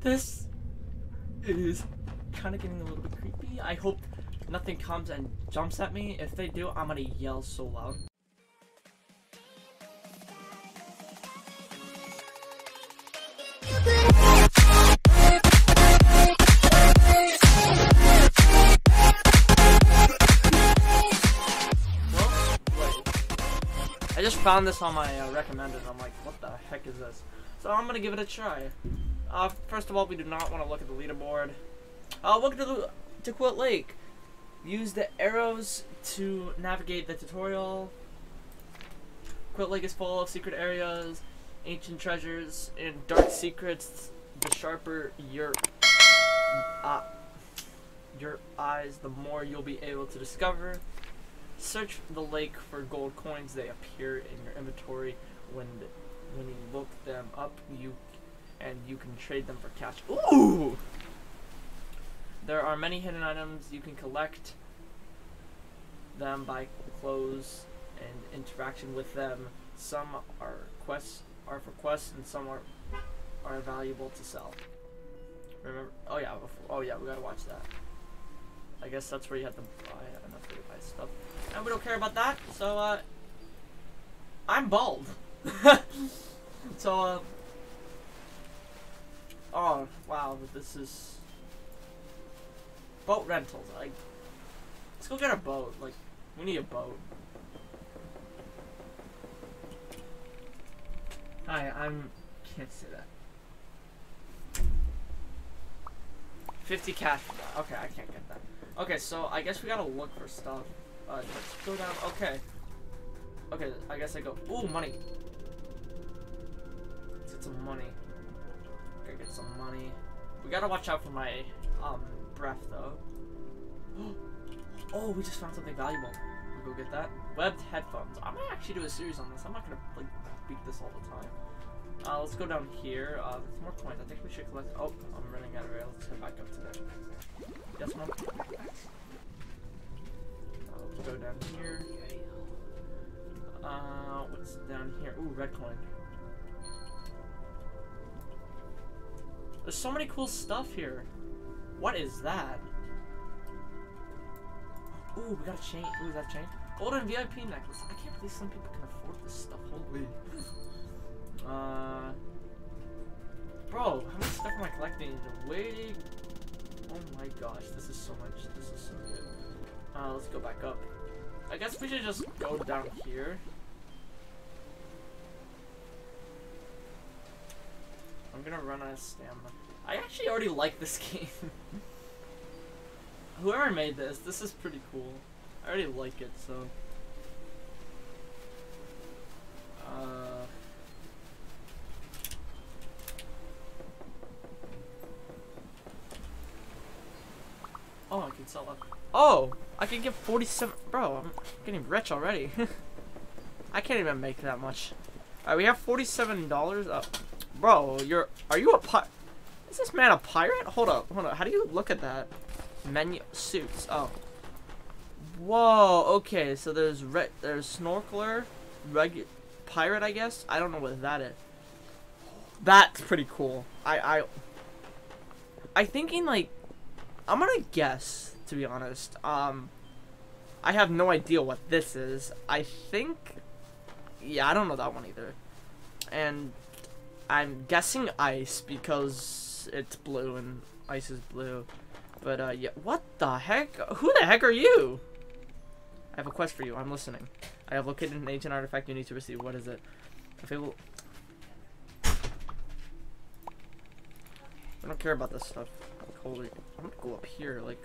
This is kind of getting a little bit creepy. I hope nothing comes and jumps at me. If they do, I'm gonna yell so loud. I just found this on my uh, recommended. I'm like, what the heck is this? So I'm gonna give it a try. Uh, first of all, we do not want to look at the leaderboard. Uh, welcome to, to Quilt Lake. Use the arrows to navigate the tutorial. Quilt Lake is full of secret areas, ancient treasures, and dark secrets. The sharper your uh, your eyes, the more you'll be able to discover. Search the lake for gold coins. They appear in your inventory when when you look them up. You and you can trade them for cash. Ooh! There are many hidden items you can collect them by clothes and interaction with them. Some are quests are for quests and some are are valuable to sell. Remember? Oh yeah. Oh yeah. We gotta watch that. I guess that's where you have to buy enough to buy stuff, and we don't care about that. So uh, I'm bald. so uh, oh wow, but this is boat rentals. Like, let's go get a boat. Like, we need a boat. Hi, I'm. Can't say that. 50 cash. Okay, I can't get that. Okay, so I guess we gotta look for stuff. Uh, let's go down. Okay. Okay, I guess I go. Ooh, money. Let's get some money. Get some money. We gotta watch out for my um breath though. oh, we just found something valuable. We'll go get that. Webbed headphones. I might actually do a series on this. I'm not gonna like beat this all the time. Uh, let's go down here. Uh, there's more coins. I think we should collect. Oh, I'm running out of rails. Let's head back up to there. Yes, mom. Uh, let's go down here. Uh, what's down here? Ooh, red coin. There's so many cool stuff here. What is that? Ooh, we got a chain. Ooh, is that a chain? Golden VIP necklace. I can't believe some people can afford this stuff. Holy. Uh, bro, how much stuff am I collecting? Way. Oh my gosh, this is so much. This is so good. Uh, let's go back up. I guess we should just go down here. Gonna run out of stamina. I actually already like this game. Whoever made this, this is pretty cool. I already like it, so. Uh. Oh, I can sell up. Oh, I can get 47. Bro, I'm getting rich already. I can't even make that much. Alright, we have $47. Oh, bro, you're. Are you a pi. Is this man a pirate? Hold up, hold up. How do you look at that? Menu suits. Oh. Whoa. Okay. So there's re there's snorkeler, regu pirate. I guess. I don't know what that is. That's pretty cool. I I. I thinking like, I'm gonna guess to be honest. Um. I have no idea what this is. I think. Yeah, I don't know that one either. And I'm guessing ice because it's blue and ice is blue. But, uh, yeah. What the heck? Who the heck are you? I have a quest for you. I'm listening. I have located an ancient artifact you need to receive. What is it? Available. I don't care about this stuff. Like, holy. I'm gonna go up here. Like,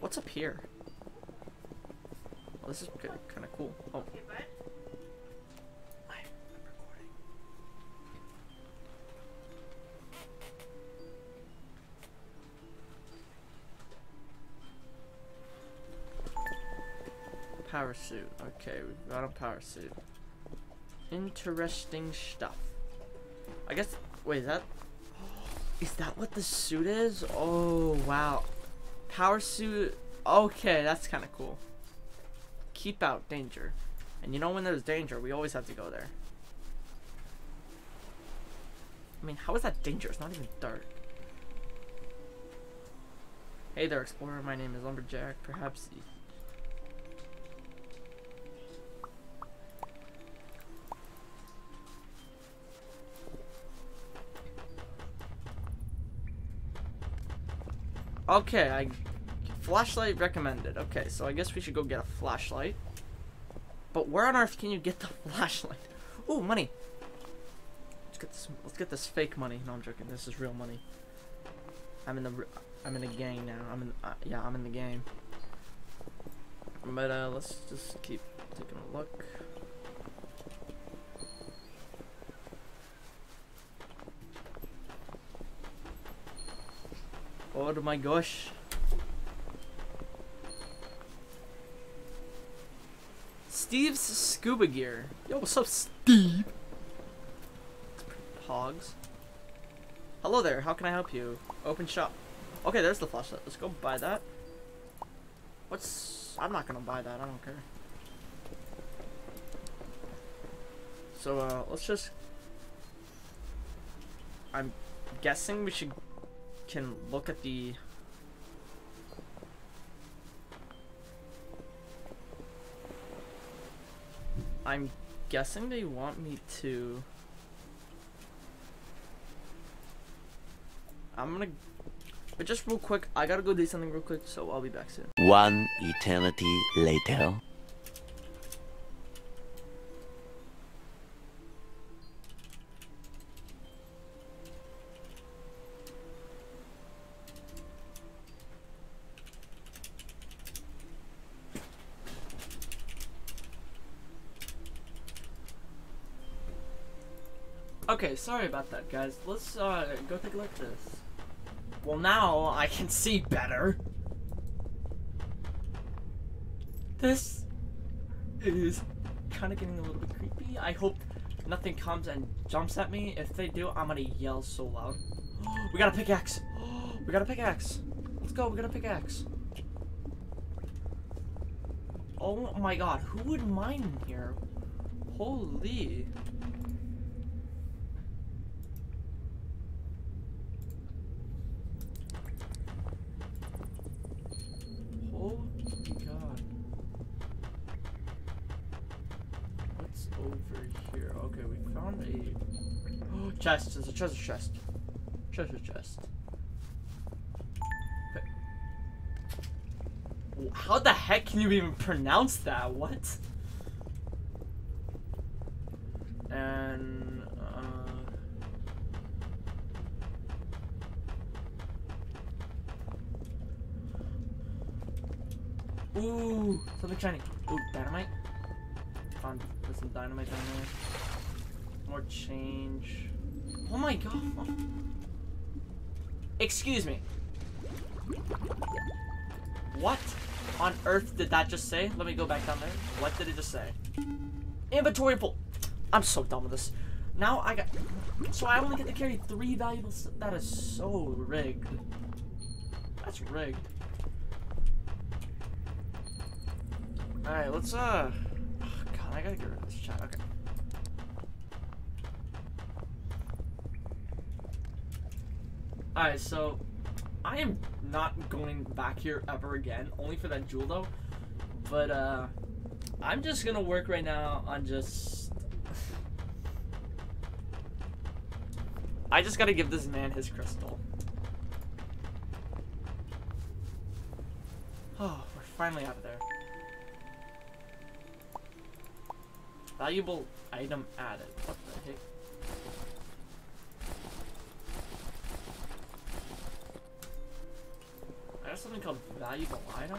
what's up here? Oh, this is kind of cool. Oh. Power suit. Okay, we've got a power suit. Interesting stuff. I guess, wait, is that, is that what the suit is? Oh, wow. Power suit, okay, that's kind of cool. Keep out danger. And you know when there's danger, we always have to go there. I mean, how is that dangerous? Not even dark. Hey there, Explorer. My name is Lumberjack. Perhaps. Okay, I flashlight recommended. Okay, so I guess we should go get a flashlight. But where on earth can you get the flashlight? Ooh, money. Let's get this. Let's get this fake money. No, I'm joking. This is real money. I'm in the. I'm in the gang now. I'm in. Uh, yeah, I'm in the game. But uh, let's just keep taking a look. Oh my gosh. Steve's scuba gear. Yo, what's up, Steve? Hogs. Hello there, how can I help you? Open shop. Okay, there's the flashlight. Let's go buy that. What's... I'm not gonna buy that, I don't care. So, uh, let's just... I'm guessing we should... Can look at the... I'm guessing they want me to... I'm gonna... But just real quick, I gotta go do something real quick, so I'll be back soon. One eternity later. Okay, sorry about that, guys. Let's uh, go take a look at this. Well, now I can see better. This is kind of getting a little bit creepy. I hope nothing comes and jumps at me. If they do, I'm gonna yell so loud. we got a pickaxe. we got a pickaxe. Let's go. We got a pickaxe. Oh my god, who would mine here? Holy. Holy god. What's over here? Okay, we found a chest. There's a treasure chest. Treasure chest. How the heck can you even pronounce that? What? And uh, Ooh, something shiny. Ooh, dynamite. Found some dynamite down there. More change. Oh my god. Excuse me. What on earth did that just say? Let me go back down there. What did it just say? Inventory full. I'm so done with this. Now I got. So I only get to carry three valuables. That is so rigged. That's rigged. Alright, let's, uh... Oh, God, I gotta get rid of this chat. Okay. Alright, so... I am not going back here ever again, only for that jewel, though. But, uh... I'm just gonna work right now on just... I just gotta give this man his crystal. Oh, we're finally out of there. Valuable item added. What the heck? Have something called valuable item?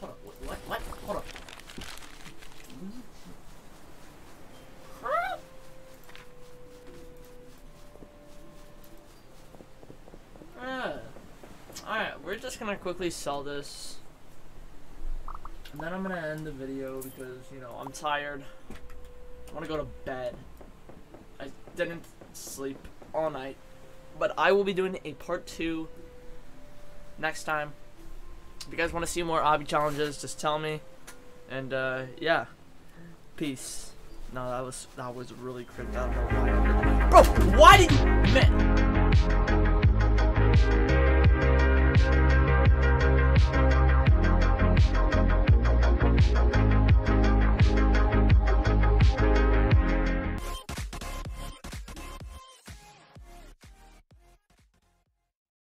Hold up, what, what? Hold up. Uh, Alright, we're just gonna quickly sell this. And then I'm gonna end the video because, you know, I'm tired. I wanna go to bed. I didn't sleep all night. But I will be doing a part two next time. If you guys want to see more obby challenges, just tell me. And uh, yeah, peace. No, that was that was really why. Bro, why did you? Man.